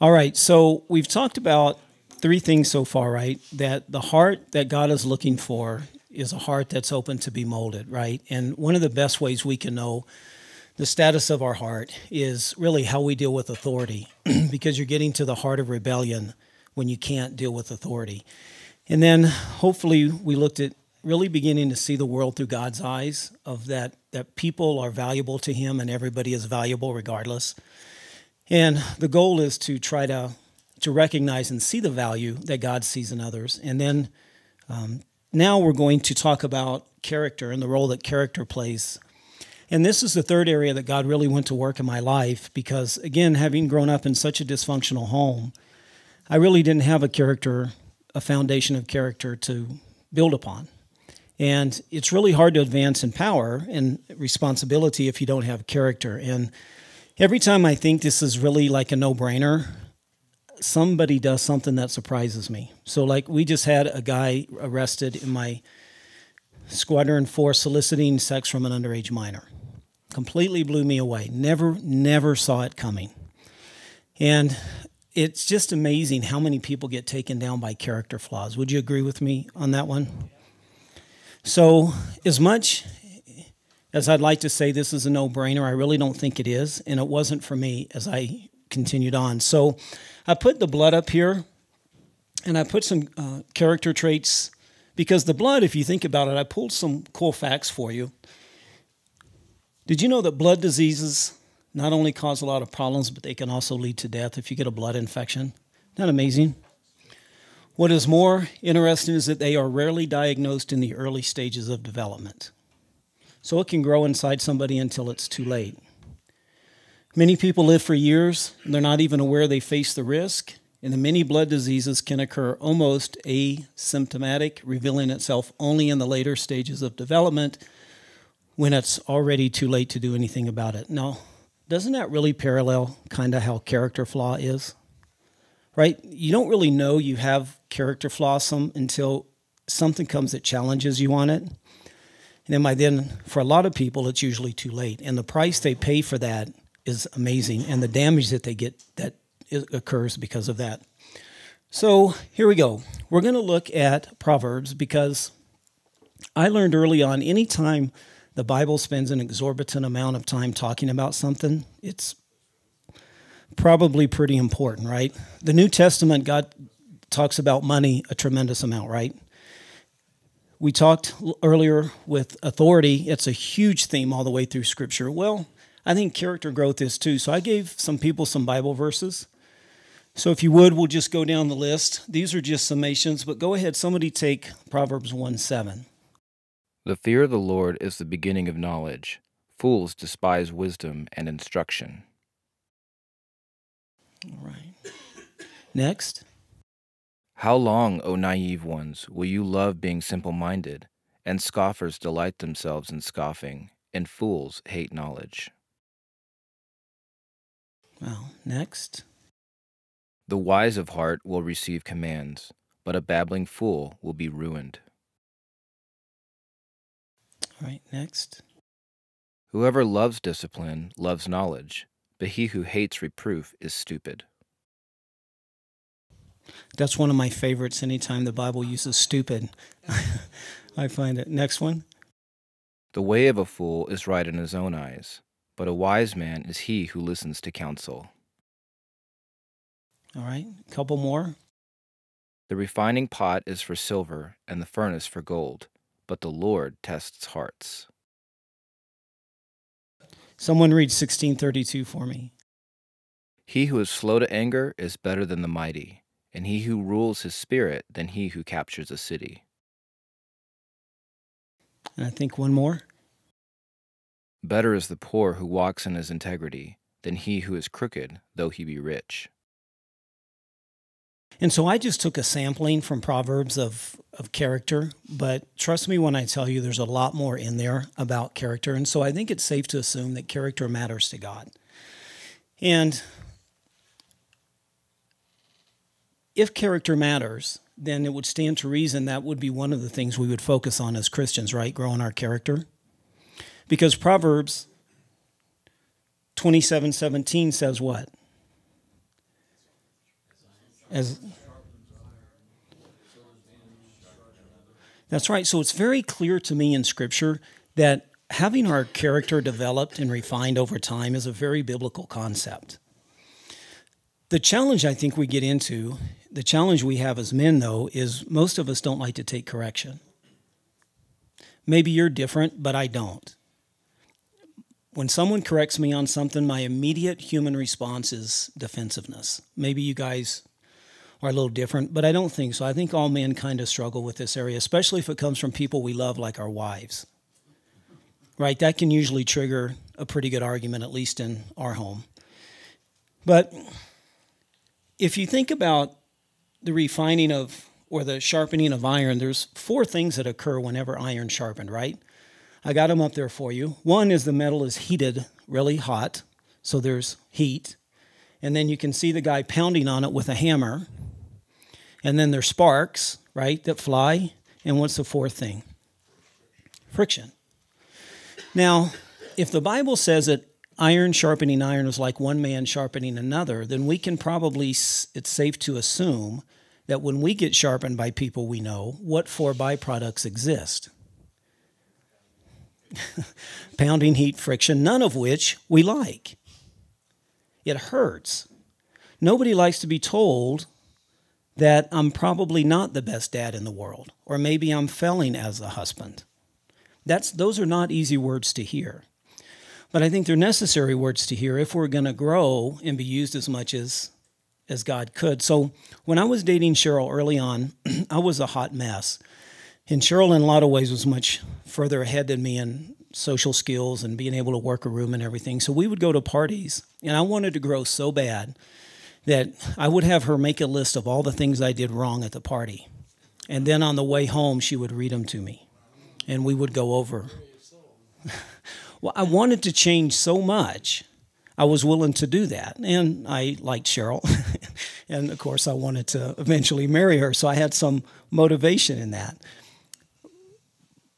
All right, so we've talked about three things so far, right? That the heart that God is looking for is a heart that's open to be molded, right? And one of the best ways we can know the status of our heart is really how we deal with authority, because you're getting to the heart of rebellion when you can't deal with authority. And then hopefully we looked at really beginning to see the world through God's eyes of that that people are valuable to him and everybody is valuable regardless. And the goal is to try to to recognize and see the value that God sees in others. And then um, now we're going to talk about character and the role that character plays. And this is the third area that God really went to work in my life because, again, having grown up in such a dysfunctional home, I really didn't have a character, a foundation of character to build upon. And it's really hard to advance in power and responsibility if you don't have character. And every time I think this is really like a no brainer, somebody does something that surprises me. So, like, we just had a guy arrested in my squadron for soliciting sex from an underage minor. Completely blew me away. Never, never saw it coming. And it's just amazing how many people get taken down by character flaws. Would you agree with me on that one? So, as much as I'd like to say this is a no brainer, I really don't think it is. And it wasn't for me as I continued on. So, I put the blood up here and I put some uh, character traits because the blood, if you think about it, I pulled some cool facts for you. Did you know that blood diseases not only cause a lot of problems, but they can also lead to death if you get a blood infection? Isn't that amazing? What is more interesting is that they are rarely diagnosed in the early stages of development. So it can grow inside somebody until it's too late. Many people live for years, and they're not even aware they face the risk, and the many blood diseases can occur almost asymptomatic, revealing itself only in the later stages of development when it's already too late to do anything about it. Now, doesn't that really parallel kind of how character flaw is? Right? You don't really know you have character flaw some until something comes that challenges you on it. And then by then, for a lot of people, it's usually too late. And the price they pay for that is amazing, and the damage that they get that occurs because of that. So here we go. We're going to look at Proverbs because I learned early on anytime the Bible spends an exorbitant amount of time talking about something, it's probably pretty important, right? The New Testament, God talks about money a tremendous amount, right? We talked earlier with authority. It's a huge theme all the way through Scripture. Well, I think character growth is too. So I gave some people some Bible verses. So if you would, we'll just go down the list. These are just summations, but go ahead. Somebody take Proverbs 1 7. The fear of the Lord is the beginning of knowledge. Fools despise wisdom and instruction. All right. Next. How long, O naive ones, will you love being simple minded? And scoffers delight themselves in scoffing, and fools hate knowledge. Well, next. The wise of heart will receive commands, but a babbling fool will be ruined. All right, next. Whoever loves discipline loves knowledge, but he who hates reproof is stupid. That's one of my favorites anytime the Bible uses stupid. I find it. Next one. The way of a fool is right in his own eyes, but a wise man is he who listens to counsel. All right, a couple more. The refining pot is for silver, and the furnace for gold, but the Lord tests hearts. Someone read 1632 for me. He who is slow to anger is better than the mighty, and he who rules his spirit than he who captures a city. And I think one more. Better is the poor who walks in his integrity than he who is crooked, though he be rich. And so I just took a sampling from Proverbs of, of character, but trust me when I tell you there's a lot more in there about character. And so I think it's safe to assume that character matters to God. And if character matters, then it would stand to reason that would be one of the things we would focus on as Christians, right? Growing our character. Because Proverbs 27 17 says what? As That's right. So it's very clear to me in Scripture that having our character developed and refined over time is a very biblical concept. The challenge I think we get into, the challenge we have as men, though, is most of us don't like to take correction. Maybe you're different, but I don't. When someone corrects me on something, my immediate human response is defensiveness. Maybe you guys are a little different, but I don't think so. I think all men kind of struggle with this area, especially if it comes from people we love, like our wives. Right? That can usually trigger a pretty good argument, at least in our home. But if you think about the refining of or the sharpening of iron, there's four things that occur whenever iron sharpened, right? I got them up there for you. One is the metal is heated really hot, so there's heat. And then you can see the guy pounding on it with a hammer. And then there's sparks, right, that fly. And what's the fourth thing? Friction. Now, if the Bible says that iron sharpening iron is like one man sharpening another, then we can probably, it's safe to assume that when we get sharpened by people we know, what four byproducts exist? Pounding heat, friction, none of which we like. It hurts. Nobody likes to be told that I'm probably not the best dad in the world, or maybe I'm failing as a husband. That's, those are not easy words to hear. But I think they're necessary words to hear if we're going to grow and be used as much as, as God could. So when I was dating Cheryl early on, I was a hot mess. And Cheryl, in a lot of ways, was much further ahead than me in social skills and being able to work a room and everything. So we would go to parties, and I wanted to grow so bad that I would have her make a list of all the things I did wrong at the party. And then on the way home, she would read them to me. And we would go over. well, I wanted to change so much, I was willing to do that. And I liked Cheryl. and of course, I wanted to eventually marry her. So I had some motivation in that.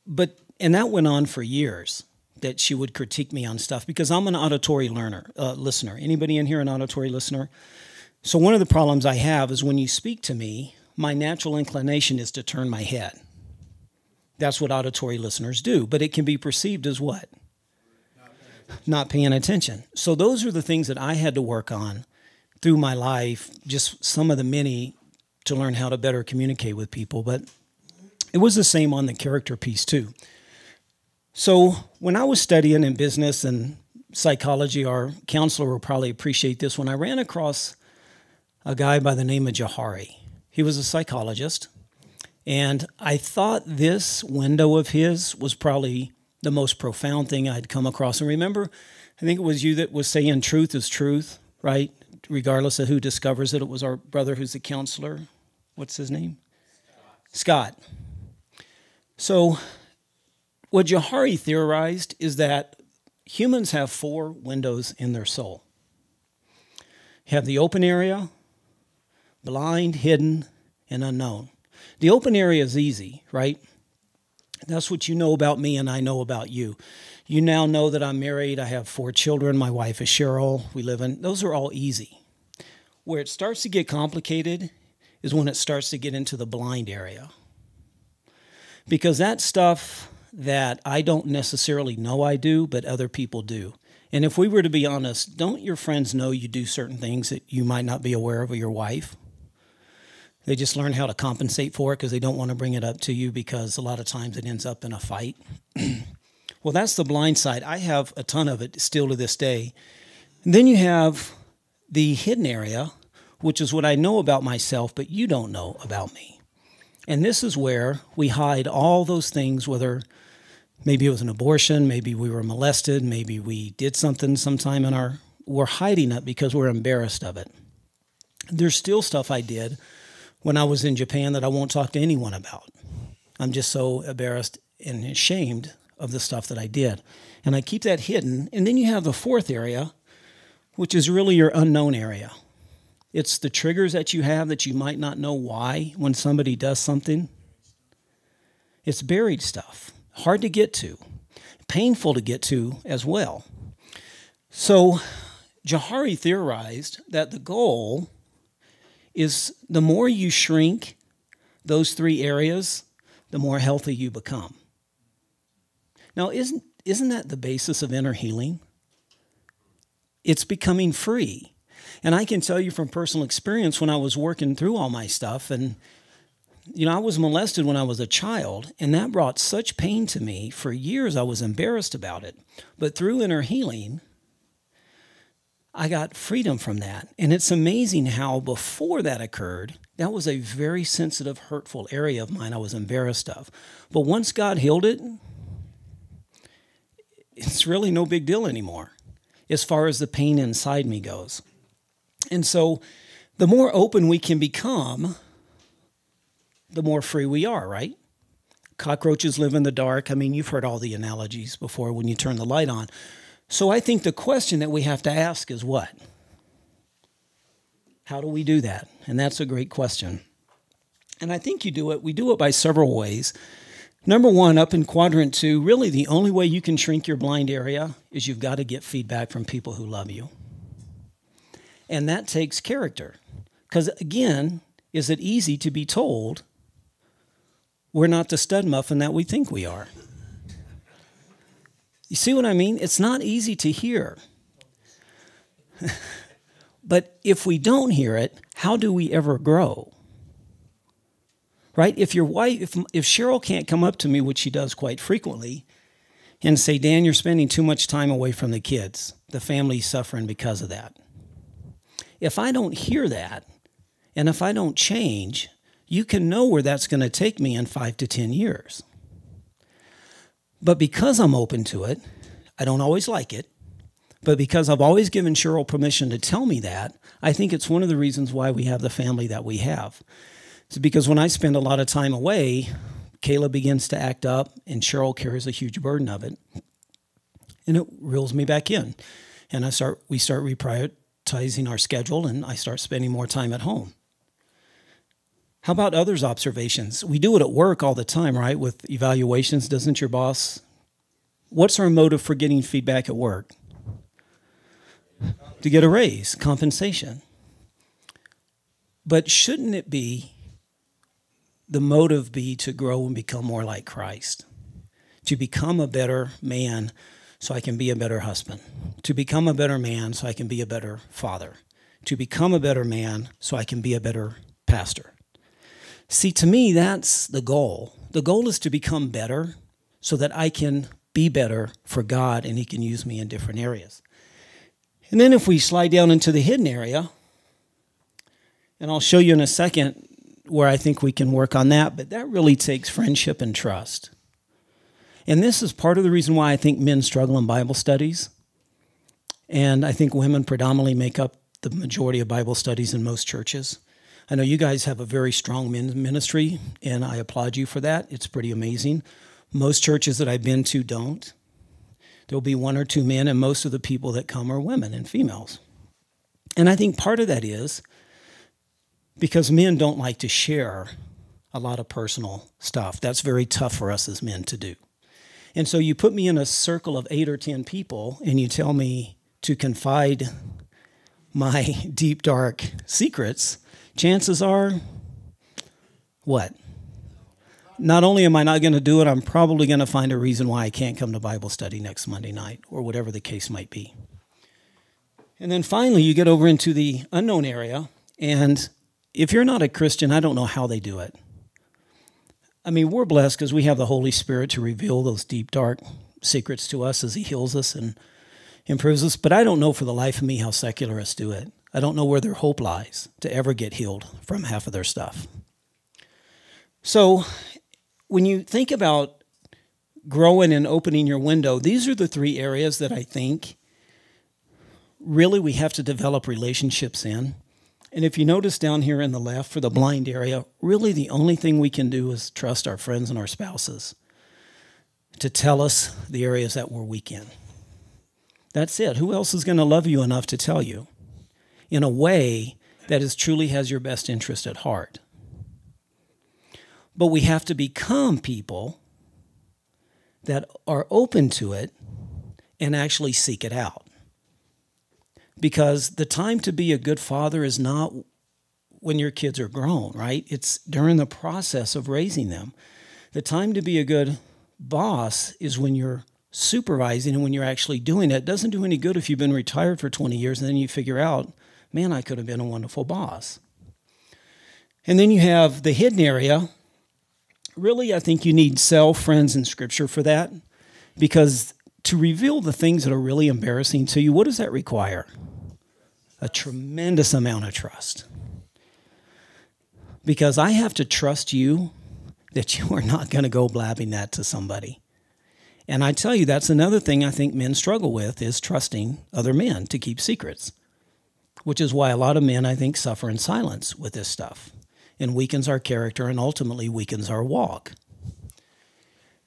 But, and that went on for years that she would critique me on stuff because I'm an auditory learner, uh, listener. Anybody in here an auditory listener? So, one of the problems I have is when you speak to me, my natural inclination is to turn my head. That's what auditory listeners do, but it can be perceived as what? Not paying attention. So, those are the things that I had to work on through my life, just some of the many to learn how to better communicate with people. But it was the same on the character piece, too. So, when I was studying in business and psychology, our counselor will probably appreciate this. When I ran across a guy by the name of Johari, He was a psychologist. And I thought this window of his was probably the most profound thing I'd come across. And remember, I think it was you that was saying truth is truth, right? Regardless of who discovers it. It was our brother who's the counselor. What's his name? Scott. So, what Johari theorized is that humans have four windows in their soul. You have the open area, blind, hidden, and unknown. The open area is easy, right? That's what you know about me, and I know about you. You now know that I'm married. I have four children. My wife is Cheryl. We live in, those are all easy. Where it starts to get complicated is when it starts to get into the blind area. Because that stuff that I don't necessarily know I do, but other people do. And if we were to be honest, don't your friends know you do certain things that you might not be aware of your wife? They just learn how to compensate for it because they don't want to bring it up to you because a lot of times it ends up in a fight. well, that's the blind side. I have a ton of it still to this day. And then you have the hidden area, which is what I know about myself, but you don't know about me. And this is where we hide all those things, whether maybe it was an abortion, maybe we were molested, maybe we did something sometime in our, we're hiding it because we're embarrassed of it. There's still stuff I did when I was in Japan that I won't talk to anyone about. I'm just so embarrassed and ashamed of the stuff that I did. And I keep that hidden. And then you have the fourth area, which is really your unknown area. It's the triggers that you have that you might not know why when somebody does something. It's buried stuff, hard to get to, painful to get to as well. So, Johari theorized that the goal is the more you shrink those three areas, the more healthy you become. Now, isn't, isn't that the basis of inner healing? It's becoming free. And I can tell you from personal experience when I was working through all my stuff, and, you know, I was molested when I was a child, and that brought such pain to me. For years, I was embarrassed about it. But through inner healing, I got freedom from that. And it's amazing how before that occurred, that was a very sensitive, hurtful area of mine I was embarrassed of. But once God healed it, it's really no big deal anymore as far as the pain inside me goes. And so the more open we can become, the more free we are, right? Cockroaches live in the dark. I mean, you've heard all the analogies before when you turn the light on. So I think the question that we have to ask is what? How do we do that? And that's a great question. And I think you do it, we do it by several ways. Number one, up in quadrant two, really the only way you can shrink your blind area is you've got to get feedback from people who love you. And that takes character. Because again, is it easy to be told we're not the stud muffin that we think we are? You see what I mean? It's not easy to hear. but if we don't hear it, how do we ever grow? Right? If your wife, if, if Cheryl can't come up to me, which she does quite frequently, and say, Dan, you're spending too much time away from the kids, the family's suffering because of that. If I don't hear that, and if I don't change, you can know where that's going to take me in five to 10 years. But because I'm open to it, I don't always like it. But because I've always given Cheryl permission to tell me that, I think it's one of the reasons why we have the family that we have. It's because when I spend a lot of time away, Kayla begins to act up, and Cheryl carries a huge burden of it, and it reels me back in. And I start, we start reprioritizing our schedule, and I start spending more time at home. How about others' observations? We do it at work all the time, right? With evaluations, doesn't your boss? What's our motive for getting feedback at work? To get a raise, compensation. But shouldn't it be the motive be to grow and become more like Christ? To become a better man so I can be a better husband. To become a better man so I can be a better father. To become a better man so I can be a better pastor. See, to me, that's the goal. The goal is to become better so that I can be better for God and He can use me in different areas. And then if we slide down into the hidden area, and I'll show you in a second where I think we can work on that, but that really takes friendship and trust. And this is part of the reason why I think men struggle in Bible studies. And I think women predominantly make up the majority of Bible studies in most churches. I know you guys have a very strong men ministry, and I applaud you for that. It's pretty amazing. Most churches that I've been to don't. There'll be one or two men, and most of the people that come are women and females. And I think part of that is because men don't like to share a lot of personal stuff. That's very tough for us as men to do. And so you put me in a circle of eight or 10 people, and you tell me to confide my deep, dark secrets chances are, what? Not only am I not going to do it, I'm probably going to find a reason why I can't come to Bible study next Monday night or whatever the case might be. And then finally, you get over into the unknown area. And if you're not a Christian, I don't know how they do it. I mean, we're blessed because we have the Holy Spirit to reveal those deep, dark secrets to us as He heals us and improves us. But I don't know for the life of me how secularists do it. I don't know where their hope lies to ever get healed from half of their stuff. So, when you think about growing and opening your window, these are the three areas that I think really we have to develop relationships in. And if you notice down here in the left for the blind area, really the only thing we can do is trust our friends and our spouses to tell us the areas that we're weak in. That's it. Who else is going to love you enough to tell you? In a way that is truly has your best interest at heart. But we have to become people that are open to it and actually seek it out. Because the time to be a good father is not when your kids are grown, right? It's during the process of raising them. The time to be a good boss is when you're supervising and when you're actually doing it. It doesn't do any good if you've been retired for 20 years and then you figure out, man, I could have been a wonderful boss. And then you have the hidden area. Really, I think you need cell friends in scripture for that because to reveal the things that are really embarrassing to you, what does that require? A tremendous amount of trust. Because I have to trust you that you are not going to go blabbing that to somebody. And I tell you, that's another thing I think men struggle with is trusting other men to keep secrets, which is why a lot of men, I think, suffer in silence with this stuff and weakens our character and ultimately weakens our walk.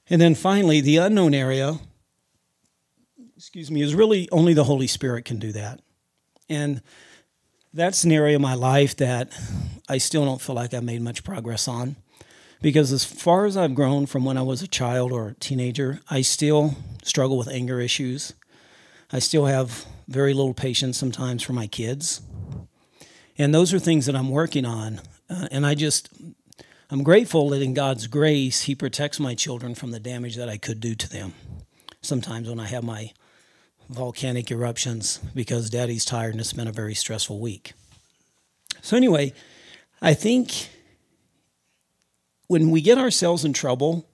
And then finally, the unknown area, excuse me, is really only the Holy Spirit can do that. And that's an area of my life that I still don't feel like I've made much progress on. Because as far as I've grown from when I was a child or a teenager, I still struggle with anger issues. I still have very little patience sometimes for my kids. And those are things that I'm working on. Uh, and I just, I'm grateful that in God's grace, He protects my children from the damage that I could do to them. Sometimes when I have my volcanic eruptions because daddy's tired and it's been a very stressful week. So, anyway, I think when we get ourselves in trouble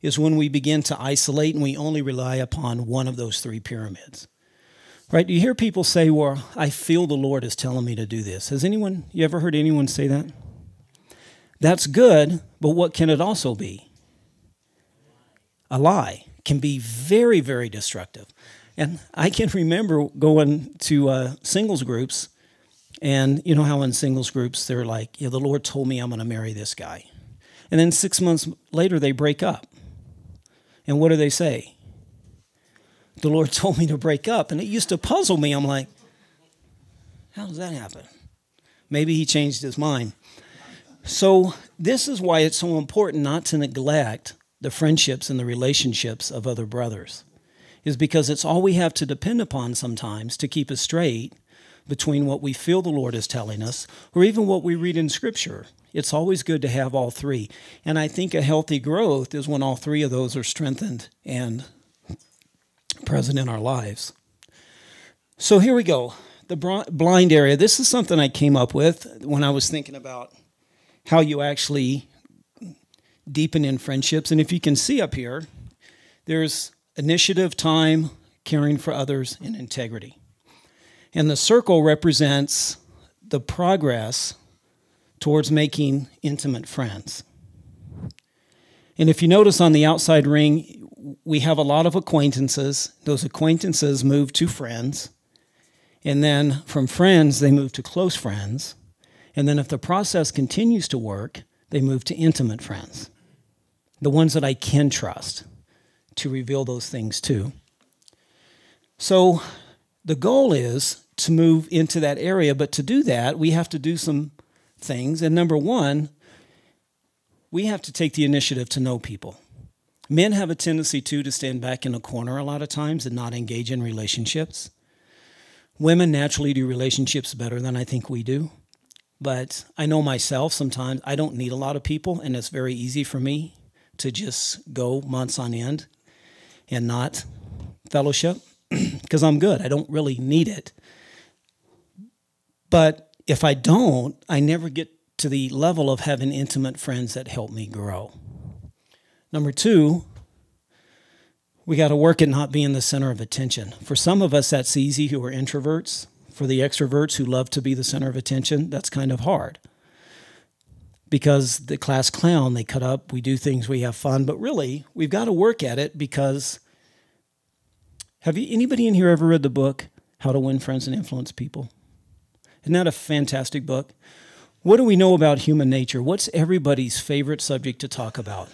is when we begin to isolate and we only rely upon one of those three pyramids. Right? Do you hear people say, Well, I feel the Lord is telling me to do this. Has anyone, you ever heard anyone say that? That's good, but what can it also be? A lie can be very, very destructive. And I can remember going to uh, singles groups, and you know how in singles groups they're like, yeah, the Lord told me I'm going to marry this guy. And then six months later, they break up. And what do they say? The Lord told me to break up. And it used to puzzle me. I'm like, how does that happen? Maybe he changed his mind. So, this is why it's so important not to neglect the friendships and the relationships of other brothers is because it's all we have to depend upon sometimes to keep us straight between what we feel the Lord is telling us or even what we read in Scripture. It's always good to have all three. And I think a healthy growth is when all three of those are strengthened and present in our lives. So here we go. The blind area. This is something I came up with when I was thinking about how you actually deepen in friendships. And if you can see up here, there's initiative, time, caring for others, and integrity. And the circle represents the progress towards making intimate friends. And if you notice on the outside ring, we have a lot of acquaintances. Those acquaintances move to friends. And then from friends, they move to close friends. And then if the process continues to work, they move to intimate friends, the ones that I can trust to reveal those things to. So the goal is to move into that area, but to do that, we have to do some things. And number one, we have to take the initiative to know people. Men have a tendency too to stand back in a corner a lot of times and not engage in relationships. Women naturally do relationships better than I think we do. But I know myself sometimes I don't need a lot of people, and it's very easy for me to just go months on end and not fellowship because I'm good. I don't really need it. But if I don't, I never get to the level of having intimate friends that help me grow. Number two, we got to work at not being the center of attention. For some of us, that's easy who are introverts. For the extroverts who love to be the center of attention, that's kind of hard. Because the class clown, they cut up, we do things, we have fun, but really, we've got to work at it because have you, anybody in here ever read the book How to Win Friends and Influence People? Isn't that a fantastic book? What do we know about human nature? What's everybody's favorite subject to talk about?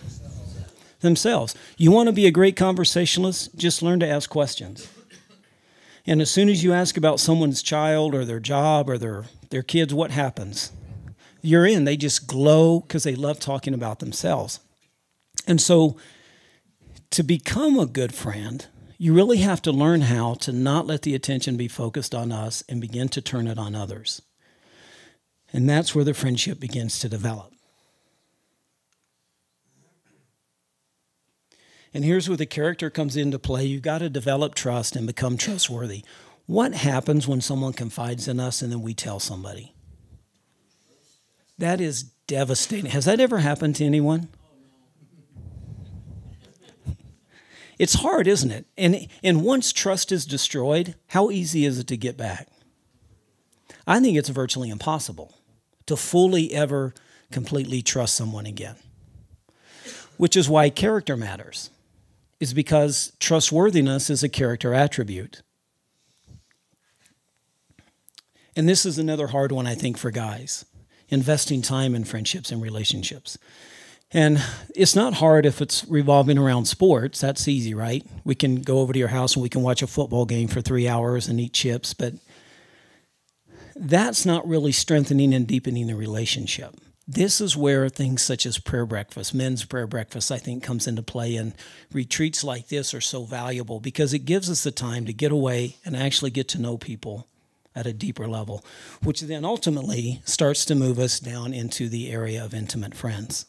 Themselves. You want to be a great conversationalist? Just learn to ask questions. And as soon as you ask about someone's child or their job or their, their kids, what happens? You're in. They just glow because they love talking about themselves. And so to become a good friend, you really have to learn how to not let the attention be focused on us and begin to turn it on others. And that's where the friendship begins to develop. And here's where the character comes into play. You've got to develop trust and become trustworthy. What happens when someone confides in us and then we tell somebody? That is devastating. Has that ever happened to anyone? It's hard, isn't it? And, and once trust is destroyed, how easy is it to get back? I think it's virtually impossible to fully ever completely trust someone again. Which is why character matters, is because trustworthiness is a character attribute. And this is another hard one, I think, for guys investing time in friendships and relationships. And it's not hard if it's revolving around sports. That's easy, right? We can go over to your house and we can watch a football game for three hours and eat chips, but that's not really strengthening and deepening the relationship. This is where things such as prayer breakfast, men's prayer breakfast, I think comes into play. And retreats like this are so valuable because it gives us the time to get away and actually get to know people at a deeper level, which then ultimately starts to move us down into the area of intimate friends.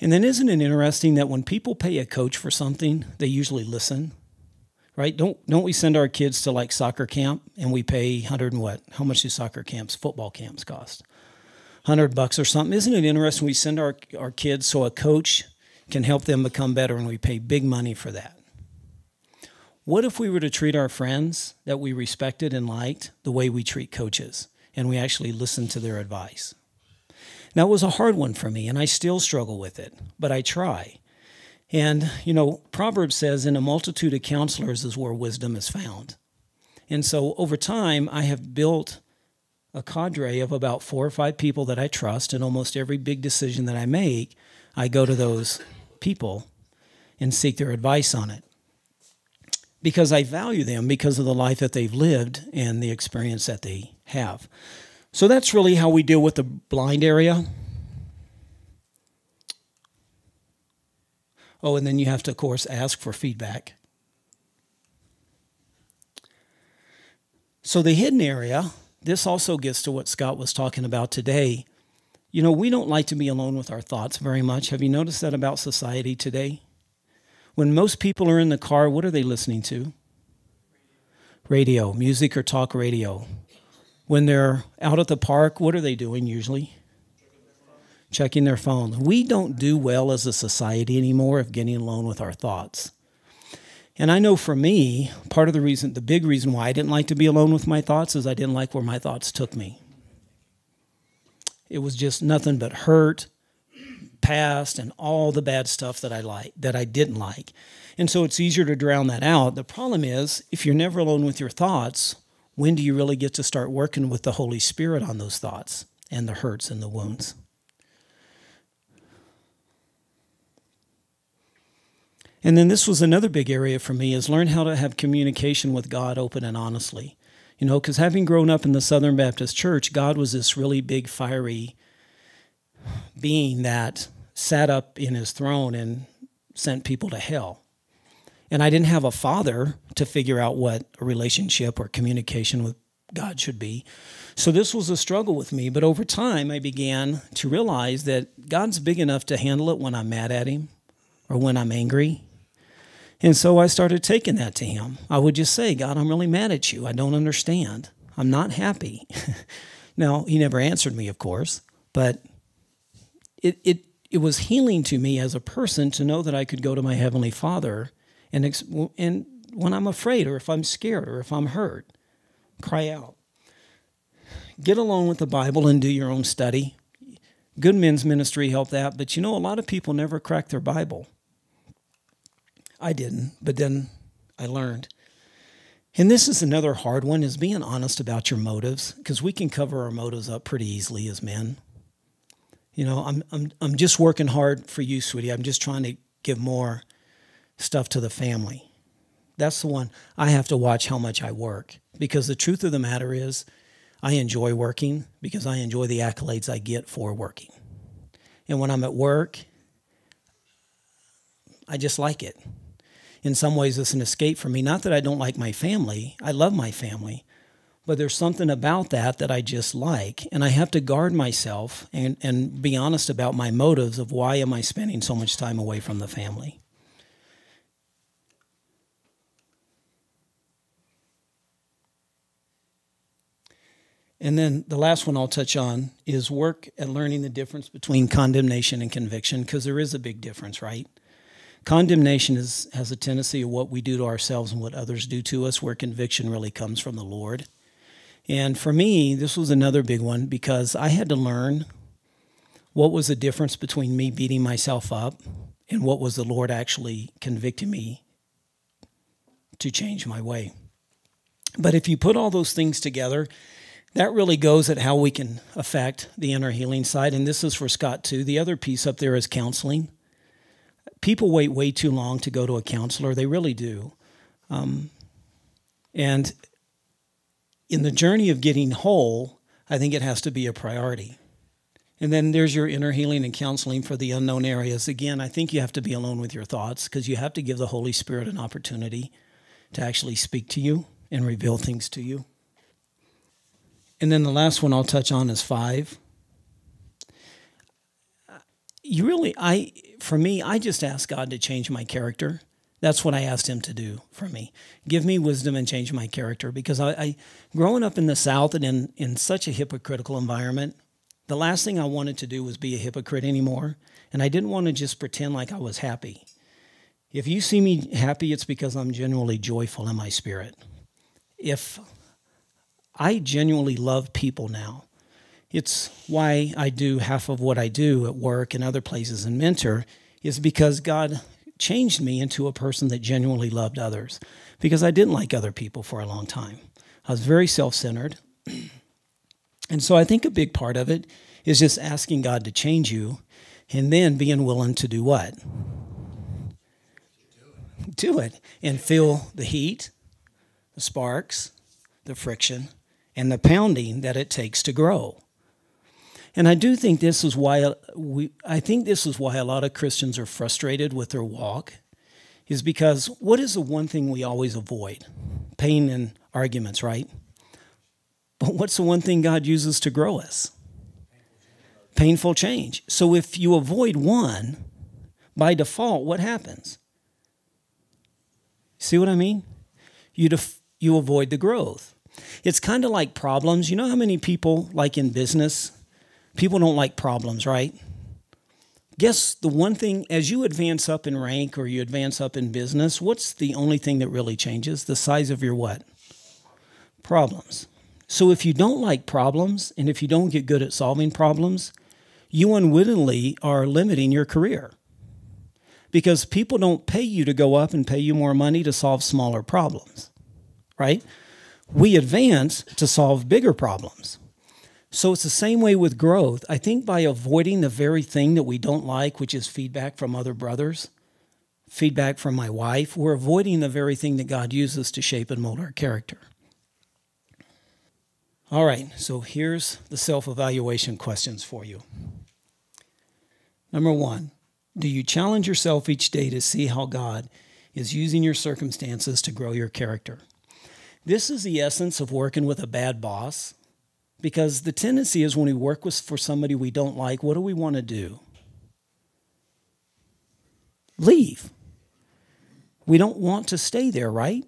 And then isn't it interesting that when people pay a coach for something, they usually listen? Right? Don't don't we send our kids to like soccer camp and we pay 100 and what? How much do soccer camps, football camps cost? 100 bucks or something. Isn't it interesting we send our our kids so a coach can help them become better and we pay big money for that? What if we were to treat our friends that we respected and liked the way we treat coaches and we actually listen to their advice? Now, it was a hard one for me, and I still struggle with it, but I try. And, you know, Proverbs says, in a multitude of counselors is where wisdom is found. And so over time, I have built a cadre of about four or five people that I trust, and almost every big decision that I make, I go to those people and seek their advice on it. Because I value them because of the life that they've lived and the experience that they have. So that's really how we deal with the blind area. Oh, and then you have to, of course, ask for feedback. So the hidden area, this also gets to what Scott was talking about today. You know, we don't like to be alone with our thoughts very much. Have you noticed that about society today? When most people are in the car, what are they listening to? Radio, music or talk radio when they're out at the park, what are they doing usually? Checking their phone. We don't do well as a society anymore of getting alone with our thoughts. And I know for me, part of the reason, the big reason why I didn't like to be alone with my thoughts is I didn't like where my thoughts took me. It was just nothing but hurt, past, and all the bad stuff that I like that I didn't like. And so it's easier to drown that out. The problem is if you're never alone with your thoughts, when do you really get to start working with the Holy Spirit on those thoughts and the hurts and the wounds? And then this was another big area for me is learn how to have communication with God open and honestly. You know, because having grown up in the Southern Baptist Church, God was this really big, fiery being that sat up in his throne and sent people to hell. And I didn't have a father to figure out what a relationship or communication with God should be. So this was a struggle with me. But over time, I began to realize that God's big enough to handle it when I'm mad at Him or when I'm angry. And so I started taking that to Him. I would just say, God, I'm really mad at you. I don't understand. I'm not happy. now, He never answered me, of course, but it, it, it was healing to me as a person to know that I could go to my Heavenly Father and, and when I'm afraid or if I'm scared or if I'm hurt, cry out. Get alone with the Bible and do your own study. Good men's ministry helped that, but you know, a lot of people never crack their Bible. I didn't, but then I learned. And this is another hard one is being honest about your motives because we can cover our motives up pretty easily as men. You know, I'm I'm I'm just working hard for you, sweetie. I'm just trying to give more stuff to the family. That's the one I have to watch how much I work because the truth of the matter is I enjoy working because I enjoy the accolades I get for working. And when I'm at work, I just like it. In some ways, it's an escape for me. Not that I don't like my family, I love my family, but there's something about that that I just like. And I have to guard myself and, and be honest about my motives of why am I spending so much time away from the family. And then the last one I'll touch on is work at learning the difference between condemnation and conviction, because there is a big difference, right? Condemnation is, has a tendency of what we do to ourselves and what others do to us, where conviction really comes from the Lord. And for me, this was another big one because I had to learn what was the difference between me beating myself up and what was the Lord actually convicting me to change my way. But if you put all those things together, that really goes at how we can affect the inner healing side. And this is for Scott too. The other piece up there is counseling. People wait way too long to go to a counselor. They really do. Um, and in the journey of getting whole, I think it has to be a priority. And then there's your inner healing and counseling for the unknown areas. Again, I think you have to be alone with your thoughts because you have to give the Holy Spirit an opportunity to actually speak to you and reveal things to you. And then the last one I'll touch on is five. You really, I, for me, I just ask God to change my character. That's what I asked Him to do for me. Give me wisdom and change my character. Because I, I growing up in the South and in, in such a hypocritical environment, the last thing I wanted to do was be a hypocrite anymore. And I didn't want to just pretend like I was happy. If you see me happy, it's because I'm genuinely joyful in my spirit. If I genuinely love people now. It's why I do half of what I do at work and other places and mentor is because God changed me into a person that genuinely loved others because I didn't like other people for a long time. I was very self centered. And so I think a big part of it is just asking God to change you and then being willing to do what? Do it and feel the heat, the sparks, the friction, and the pounding that it takes to grow. And I do think this is why uh, we I think this is why a lot of Christians are frustrated with their walk is because what is the one thing we always avoid? Pain and arguments, right? But what's the one thing God uses to grow us? Painful change. So if you avoid one, by default, what happens? See what I mean? You def- you avoid the growth. It's kind of like problems. You know how many people, like in business, people don't like problems, right? Guess the one thing, as you advance up in rank or you advance up in business, what's the only thing that really changes? The size of your what? Problems. So if you don't like problems and if you don't get good at solving problems, you unwittingly are limiting your career because people don't pay you to go up and pay you more money to solve smaller problems, right? we advance to solve bigger problems. So it's the same way with growth. I think by avoiding the very thing that we don't like, which is feedback from other brothers, feedback from my wife, we're avoiding the very thing that God uses to shape and mold our character. All right, so here's the self evaluation questions for you. Number one, do you challenge yourself each day to see how God is using your circumstances to grow your character? This is the essence of working with a bad boss because the tendency is when we work with, for somebody we don't like, what do we want to do? Leave. We don't want to stay there, right?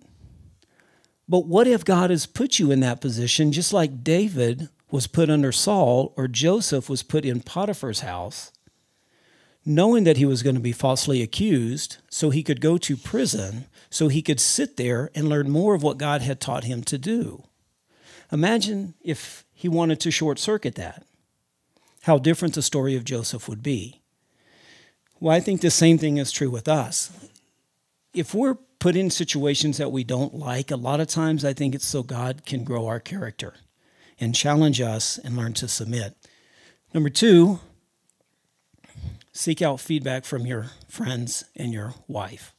But what if God has put you in that position, just like David was put under Saul or Joseph was put in Potiphar's house, knowing that he was going to be falsely accused so he could go to prison so he could sit there and learn more of what God had taught him to do. Imagine if he wanted to short circuit that, how different the story of Joseph would be. Well, I think the same thing is true with us. If we're put in situations that we don't like, a lot of times I think it's so God can grow our character and challenge us and learn to submit. Number two, seek out feedback from your friends and your wife.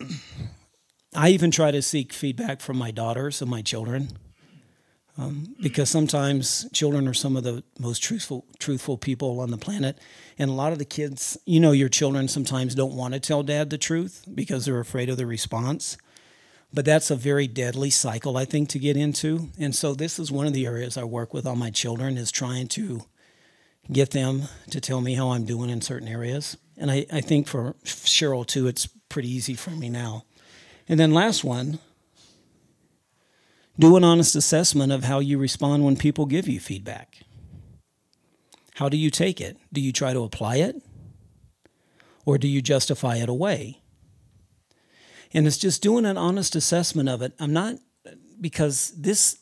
I even try to seek feedback from my daughters and my children. Um, because sometimes children are some of the most truthful truthful people on the planet and a lot of the kids you know your children sometimes don't want to tell dad the truth because they're afraid of the response But that's a very deadly cycle, I think, to get into. And so this is one of the areas I work with on my children is trying to get them to tell me how I'm doing in certain areas. And I, I think for Cheryl too, it's pretty easy for me now. And then last one, do an honest assessment of how you respond when people give you feedback. How do you take it? Do you try to apply it? Or do you justify it away? And it's just doing an honest assessment of it. I'm not because this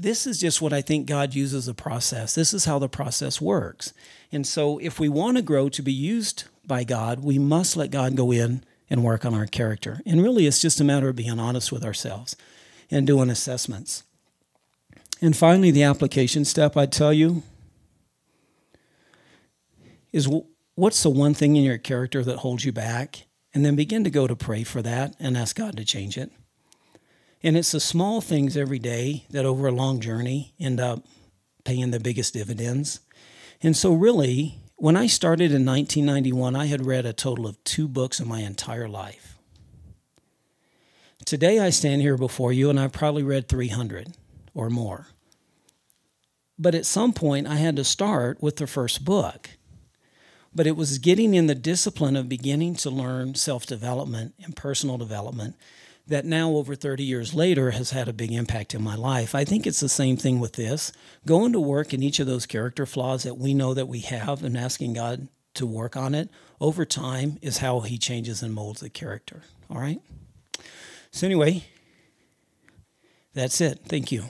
this is just what I think God uses a process. This is how the process works. And so if we want to grow to be used by God, we must let God go in and work on our character. And really it's just a matter of being honest with ourselves and doing assessments. And finally the application step I'd tell you is what's the one thing in your character that holds you back? And then begin to go to pray for that and ask God to change it. And it's the small things every day that over a long journey end up paying the biggest dividends. And so, really, when I started in 1991, I had read a total of two books in my entire life. Today, I stand here before you and I've probably read 300 or more. But at some point, I had to start with the first book but it was getting in the discipline of beginning to learn self development and personal development that now, over 30 years later, has had a big impact in my life. I think it's the same thing with this. Going to work in each of those character flaws that we know that we have and asking God to work on it over time is how He changes and molds the character. All right? So, anyway, that's it. Thank you.